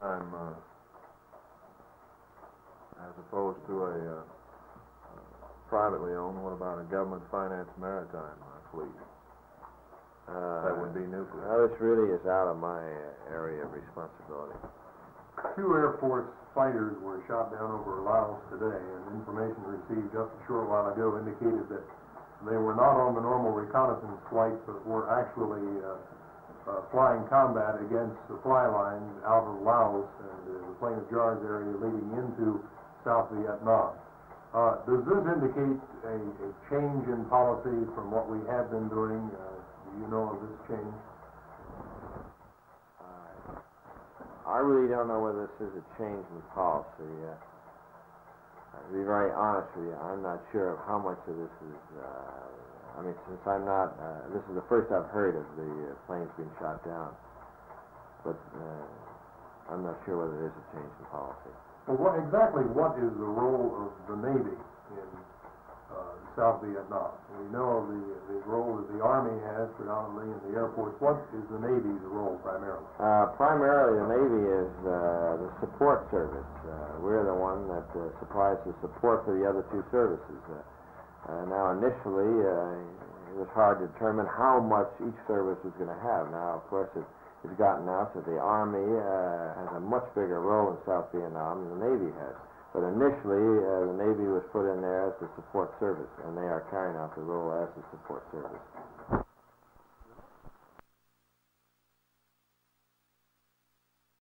maritime, uh, as opposed to a, uh, privately owned, what about a government-financed maritime uh, fleet? That would be nuclear. Now, this really is out of my uh, area of responsibility. Two Air Force fighters were shot down over Laos today, and information received just a short while ago indicated that they were not on the normal reconnaissance flight, but were actually uh, uh, flying combat against supply lines out of Laos and uh, the Plain of Jars area leading into South Vietnam. Uh, Does this indicate a a change in policy from what we have been doing? Uh, Do you know of this change? I really don't know whether this is a change in policy. uh, To be very honest with you, I'm not sure of how much of this is, uh, I mean, since I'm not, uh, this is the first I've heard of the uh, planes being shot down. But uh, I'm not sure whether it is a change in policy. Well, what, exactly what is the role of the Navy in uh, South Vietnam? We know the, the role that the Army has predominantly in the Air Force. What is the Navy's role primarily? Uh, Primarily, the Navy is uh, the support service. Uh, We're the one that uh, supplies the support for the other two services. Uh, Now, initially, uh, it was hard to determine how much each service was going to have. Now, of course, it- it's gotten out that the Army uh, has a much bigger role in South Vietnam than the Navy has. But initially, uh, the Navy was put in there as the support service, and they are carrying out the role as the support service.